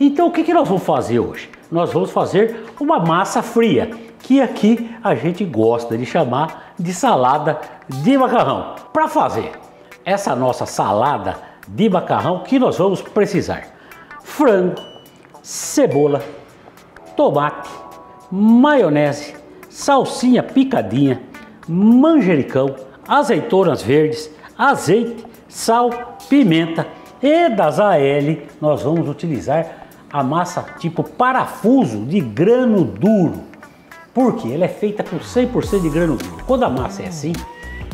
Então o que, que nós vamos fazer hoje? Nós vamos fazer uma massa fria, que aqui a gente gosta de chamar de salada de macarrão. Para fazer essa nossa salada de macarrão, que nós vamos precisar? Frango, cebola, tomate, maionese, salsinha picadinha, manjericão, azeitonas verdes, azeite, sal, pimenta e das AL nós vamos utilizar a massa tipo parafuso de grano duro. Porque ela é feita com 100% de grano duro. Quando a massa é assim,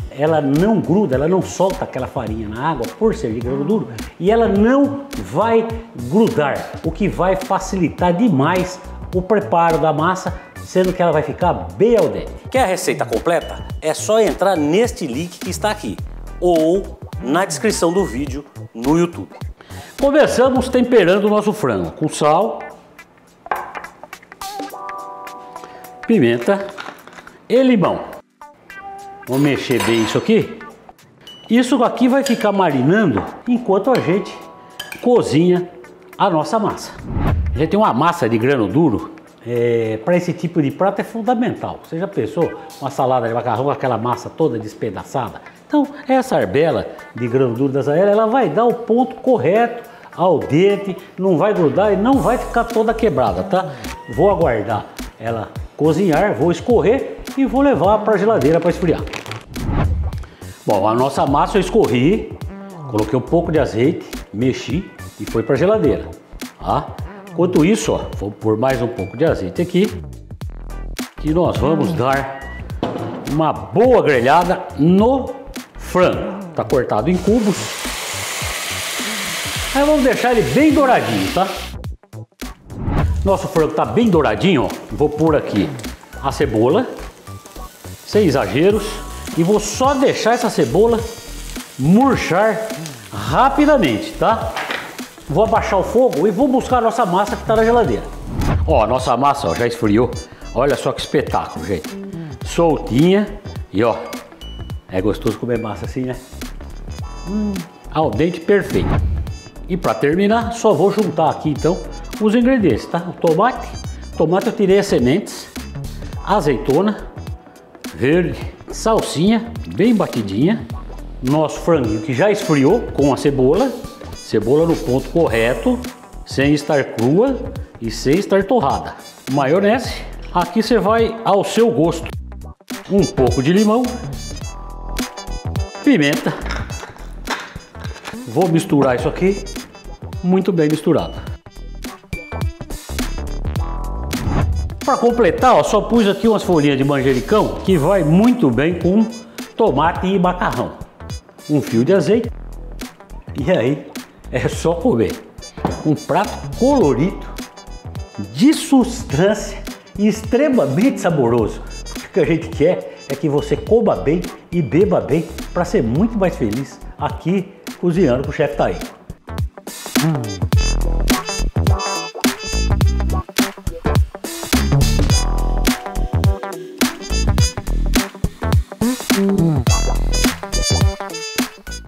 ela não gruda, ela não solta aquela farinha na água por ser de grano duro e ela não vai grudar, o que vai facilitar demais o preparo da massa, sendo que ela vai ficar bem al dente. Quer a receita completa? É só entrar neste link que está aqui ou na descrição do vídeo no YouTube. Começamos temperando o nosso frango com sal, pimenta e limão. Vamos mexer bem isso aqui. Isso aqui vai ficar marinando enquanto a gente cozinha a nossa massa. A gente tem uma massa de grano duro é, para esse tipo de prato é fundamental. Você já pensou uma salada de macarrão, aquela massa toda despedaçada? Então, essa arbela de grão duro dessa era, ela vai dar o ponto correto ao dente, não vai grudar e não vai ficar toda quebrada, tá? Vou aguardar ela cozinhar, vou escorrer e vou levar para a geladeira para esfriar. Bom, a nossa massa eu escorri, coloquei um pouco de azeite, mexi e foi para a geladeira. Tá? Enquanto isso, ó, vou pôr mais um pouco de azeite aqui, que nós vamos dar uma boa grelhada no frango. Tá cortado em cubos. Aí vamos deixar ele bem douradinho, tá? Nosso frango tá bem douradinho, ó. Vou pôr aqui a cebola, sem exageros, e vou só deixar essa cebola murchar rapidamente, tá? Vou abaixar o fogo e vou buscar a nossa massa que está na geladeira. Ó, a nossa massa ó, já esfriou. Olha só que espetáculo, gente. Soltinha e ó, é gostoso comer massa assim, né? Hum, ao dente perfeito. E para terminar, só vou juntar aqui então os ingredientes, tá? O tomate, tomate eu tirei as sementes, azeitona verde, salsinha bem batidinha, nosso franguinho que já esfriou com a cebola, cebola no ponto correto, sem estar crua e sem estar torrada. Maionese, aqui você vai ao seu gosto. Um pouco de limão, pimenta. Vou misturar isso aqui muito bem misturado. Para completar, ó, só pus aqui umas folhinhas de manjericão que vai muito bem com tomate e macarrão. Um fio de azeite e aí é só comer. Um prato colorido, de substância e extremamente saboroso. O que a gente quer é que você coma bem e beba bem para ser muito mais feliz aqui cozinhando com o chefe Taí. Hum.